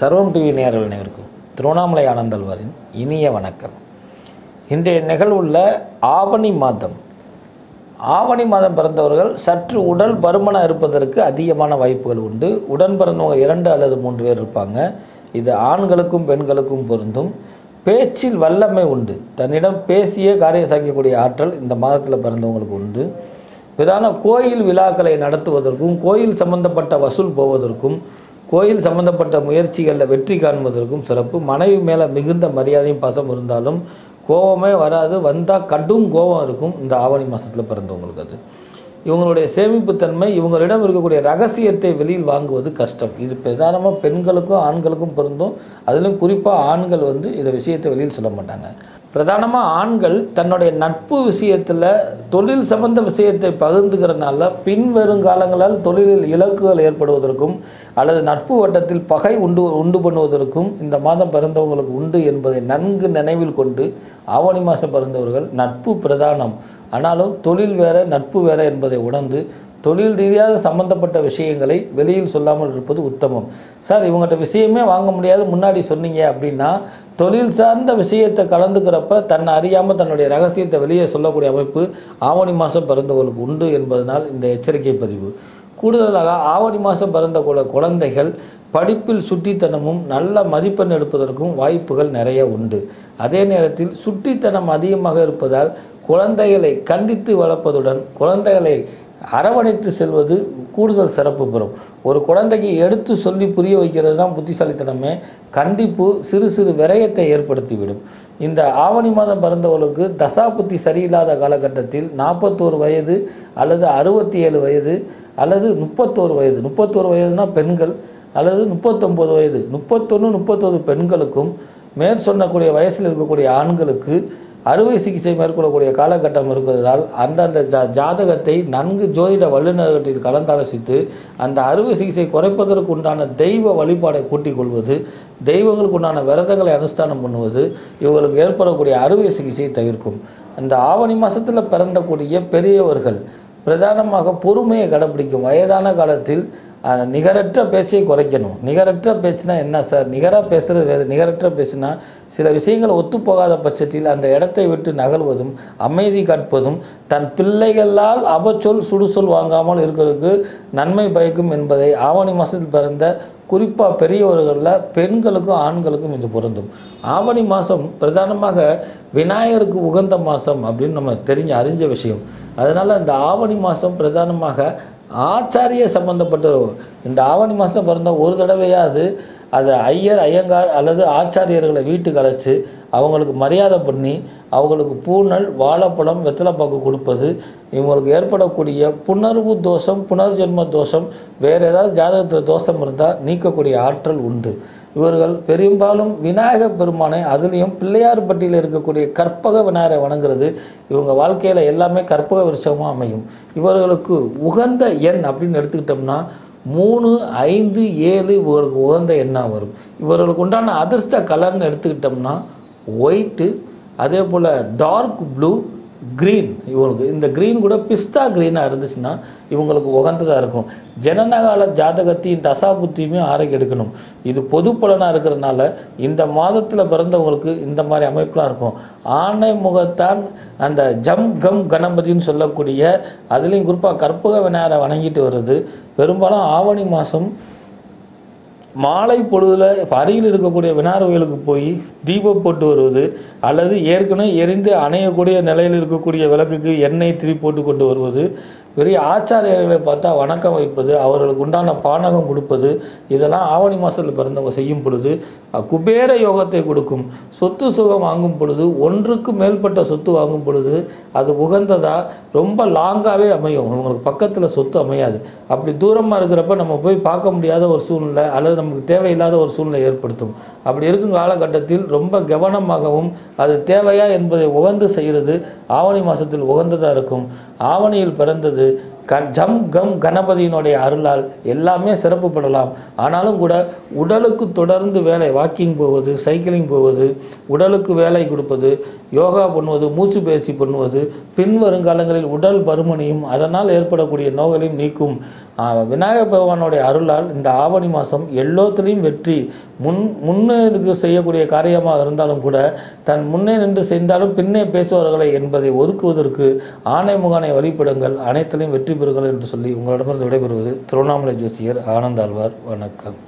சர்வம் டிவி நேயர்கள் அனைவருக்கும் திருவண்ணாமலை ஆனந்தல்வாரின் இனிய வணக்கம். இன்றைய நிகழ்வுள்ள ஆவணி மாதம். ஆவணி மாதம் பிறந்தவர்கள் சற்று உடல் பருமனாக இருப்பதற்கு அதிகமான வாய்ப்புகள் உண்டு. உடன் பிறந்தவங்க இரண்டு அல்லது மூன்று பேர் இருப்பாங்க. இது ஆண்களுக்கும் பெண்களுக்கும் பொருந்தும். பேச்சில் வல்லமை உண்டு. தன்னிடம் பேசியே காரியம் சாய்க்கக்கூடிய ஆற்றல் இந்த மாதத்தில் பிறந்தவங்களுக்கு உண்டு. பிரதான கோயில் விழாக்களை நடத்துவதற்கும் கோயில் சம்பந்தப்பட்ட வசூல் போவதற்கும் கோயில் சம்பந்தப்பட்ட முயற்சிகளில் வெற்றி காண்பதற்கும் சிறப்பு. மனைவி மேலே மிகுந்த மரியாதையும் பாசம் இருந்தாலும் கோபமே வராது. வந்தால் கடும் கோபம் இருக்கும். இந்த ஆவணி மாதத்தில் பிறந்தவங்களுக்கு அது. இவங்களுடைய சேமிப்புத்தன்மை இவங்களிடம் இருக்கக்கூடிய ரகசியத்தை வெளியில் வாங்குவது கஷ்டம். இது பிரதானமாக பெண்களுக்கும் ஆண்களுக்கும் பொருந்தும். அதுலேயும் குறிப்பாக ஆண்கள் வந்து இந்த விஷயத்தை வெளியில் சொல்ல மாட்டாங்க. பிரதானமாக ஆண்கள் தன்னுடைய நட்பு விஷயத்தில் தொழில் சம்பந்த விஷயத்தை பகிர்ந்துக்கிறனால பின்வரும் காலங்களால் தொழிலில் இலக்குகள் ஏற்படுவதற்கும் அல்லது நட்பு வட்டத்தில் பகை உண்டு உண்டு பண்ணுவதற்கும் இந்த மாதம் பிறந்தவங்களுக்கு உண்டு என்பதை நன்கு நினைவில் கொண்டு ஆவணி மாதம் பிறந்தவர்கள் நட்பு பிரதானம். ஆனாலும் தொழில் வேற நட்பு வேற என்பதை உணர்ந்து தொழில் ரீதியாக சம்பந்தப்பட்ட விஷயங்களை வெளியில் சொல்லாமல் இருப்பது உத்தமம். சார் இவங்ககிட்ட விஷயமே வாங்க முடியாது முன்னாடி சொன்னீங்க அப்படின்னா தொழில் சார்ந்த விஷயத்தை கலந்துக்கிறப்ப தன்னை அறியாமல் தன்னுடைய ரகசியத்தை வெளியே சொல்லக்கூடிய அமைப்பு ஆவணி மாதம் பிறந்தவர்களுக்கு உண்டு என்பதனால் இந்த எச்சரிக்கை பதிவு. கூடுதலாக ஆவணி மாதம் பிறந்த குழந்தைகள் படிப்பில் சுட்டித்தனமும் நல்ல மதிப்பெண் எடுப்பதற்கும் வாய்ப்புகள் நிறைய உண்டு. அதே நேரத்தில் சுட்டித்தனம் அதிகமாக இருப்பதால் குழந்தைகளை கண்டித்து வளர்ப்பதுடன் குழந்தைகளை அரவணைத்து செல்வது கூடுதல் சிறப்பு பெறும். ஒரு குழந்தைக்கு எடுத்து சொல்லி புரிய வைக்கிறது தான் புத்திசாலித்தனமே. கண்டிப்பு சிறு சிறு விரயத்தை ஏற்படுத்திவிடும். இந்த ஆவணி மாதம் பிறந்தவர்களுக்கு தசா புத்தி சரியில்லாத காலகட்டத்தில் நாற்பத்தோரு வயது அல்லது அறுபத்தி ஏழு வயது அல்லது முப்பத்தோரு வயது. முப்பத்தோரு வயதுனா பெண்கள் அல்லது முப்பத்தொம்போது வயது. முப்பத்தொன்று முப்பத்தொரு பெண்களுக்கும் மேற் சொன்னக்கூடிய வயசில் இருக்கக்கூடிய ஆண்களுக்கு அறுவை சிகிச்சை மேற்கொள்ளக்கூடிய காலகட்டம் இருப்பதால் அந்தந்த ஜா ஜாதகத்தை நன்கு ஜோதிட வல்லுநர்களில் கலந்தாலோசித்து அந்த அறுவை சிகிச்சை குறைப்பதற்கு உண்டான தெய்வ வழிபாடை கூட்டிக் கொள்வது தெய்வங்களுக்கு உண்டான விரதங்களை அனுஷ்டானம் பண்ணுவது இவர்களுக்கு ஏற்படக்கூடிய அறுவை சிகிச்சையை தவிர்க்கும். அந்த ஆவணி மாதத்தில் பிறந்தக்கூடிய பெரியவர்கள் பிரதானமாக பொறுமையை கடைப்பிடிக்கும் வயதான காலத்தில் நிகரற்ற பேச்சை குறைக்கணும். நிகரற்ற பேச்சுனா என்ன சார்? நிகராக பேசுறது வேறு. நிகரற்ற பேசுனா சில விஷயங்கள் ஒத்துப்போகாத பட்சத்தில் அந்த இடத்தை விட்டு நகர்வதும் அமைதி காட்பதும் தன் பிள்ளைகளால் அவச்சொல் சுடுசொல் வாங்காமல் இருக்கிறதுக்கு நன்மை பயக்கும் என்பதை ஆவணி மாதத்தில் பிறந்த குறிப்பாக பெரியவர்களில் பெண்களுக்கும் ஆண்களுக்கும் இது பொருந்தும். ஆவணி மாதம் பிரதானமாக விநாயகருக்கு உகந்த மாதம் அப்படின்னு நம்ம தெரிஞ்ச அறிஞ்ச விஷயம். அதனால் இந்த ஆவணி மாதம் பிரதானமாக ஆச்சாரிய சம்பந்தப்பட்ட இந்த ஆவணி மாதம் பிறந்த ஒரு தடவையாவது அது ஐயர் ஐயங்கார் அல்லது ஆச்சாரியர்களை வீட்டுக்கு அழைச்சி அவங்களுக்கு மரியாதை பண்ணி அவங்களுக்கு பூணல் வாழைப்பழம் வெத்தலைப்பாக்கு கொடுப்பது இவங்களுக்கு ஏற்படக்கூடிய புணர்வு தோஷம் புனர்ஜென்ம தோஷம் வேறு ஏதாவது ஜாதகத்தில் தோஷம் இருந்தால் நீக்கக்கூடிய ஆற்றல் உண்டு. இவர்கள் பெரும்பாலும் விநாயகர் பெருமானை அதுலேயும் பிள்ளையார்பட்டியில் இருக்கக்கூடிய கற்பக விநாயகரை வணங்குறது இவங்க வாழ்க்கையில் எல்லாமே கற்பக விருட்சமாக அமையும். இவர்களுக்கு உகந்த எண் அப்படின்னு எடுத்துக்கிட்டோம்னா மூணு ஐந்து ஏழு இவர்களுக்கு உகந்த எண்ணாக வரும். இவர்களுக்கு உண்டான அதிர்ஷ்ட கலர்னு எடுத்துக்கிட்டோம்னா ஒயிட்டு அதே போல் டார்க் ப்ளூ க்ரீன் இவங்களுக்கு. இந்த க்ரீன் கூட பிஸ்தா க்ரீனாக இருந்துச்சுன்னா இவங்களுக்கு உகந்ததாக இருக்கும். ஜனநகால ஜாதகத்தையும் தசாபுத்தியுமே ஆரோக்கியம் எடுக்கணும். இது பொது பலனாக இருக்கிறதுனால இந்த மாதத்தில் பிறந்தவங்களுக்கு இந்த மாதிரி அமைப்புலாம் இருக்கும். ஆணை முகத்தான் அந்த ஜம் கம் கணபதின்னு சொல்லக்கூடிய அதுலேயும் குறிப்பாக கற்பக விநாயகரை வணங்கிட்டு வருது பெரும்பாலும் ஆவணி மாதம் மாலை பொழுதுல அருகில் இருக்கக்கூடிய வினார் கோயிலுக்கு போய் தீபம் போட்டு வருவது அல்லது ஏற்கனவே எரிந்து அணையக்கூடிய நிலையில் இருக்கக்கூடிய விளக்குக்கு எண்ணெய் திரி போட்டு கொண்டு வருவது பெரிய ஆச்சாரியர்களை பார்த்தா வணக்கம் வைப்பது அவர்களுக்கு உண்டான பானகம் கொடுப்பது இதெல்லாம் ஆவணி மாதத்தில் பிறந்தவங்க செய்யும் பொழுது குபேர யோகத்தை கொடுக்கும். சொத்து சுகம் வாங்கும் பொழுது ஒன்றுக்கு மேற்பட்ட சொத்து வாங்கும் பொழுது அது உகந்ததா ரொம்ப லாங்காகவே அமையும். உங்களுக்கு பக்கத்தில் சொத்து அமையாது. அப்படி தூரமாக இருக்கிறப்ப நம்ம போய் பார்க்க முடியாத ஒரு சூழ்நிலை அல்லது நமக்கு தேவையில்லாத ஒரு சூழ்நிலை ஏற்படுத்தும். அப்படி இருக்கும் காலகட்டத்தில் ரொம்ப கவனமாகவும் அது தேவையா என்பதை உகந்து செய்கிறது ஆவணி மாதத்தில் உகந்ததாக இருக்கும். ஆவணியில் பிறந்தது க ஜம் கம் கணபதியினுடைய அருளால் எல்லாமே சிறப்பு படலாம். ஆனாலும் கூட உடலுக்கு தொடர்ந்து வேலை வாக்கிங் போவது சைக்கிளிங் போவது உடலுக்கு வேலை கொடுப்பது யோகா பண்ணுவது மூச்சு பயிற்சி பண்ணுவது பின்வருங்காலங்களில் உடல் பருமனையும் அதனால் ஏற்படக்கூடிய நோய்களையும் நீக்கும். விநாயகர் பகவானுடைய அருளால் இந்த ஆவணி மாதம் எல்லோத்திலையும் வெற்றி. முன் முன்னேற்கு செய்யக்கூடிய காரியமாக இருந்தாலும் கூட தன் முன்னே நின்று செய்தாலும் பின்னே பேசுவார்களே என்பதை ஒதுக்குவதற்கு ஆணை முகானை வழிபடுங்கள். அனைத்திலையும் வெற்றி பெறுங்கள் என்று சொல்லி உங்களிடமிருந்து விடைபெறுவது திருவண்ணாமலை ஜோசியர் ஆனந்தாழ்வார். வணக்கம்.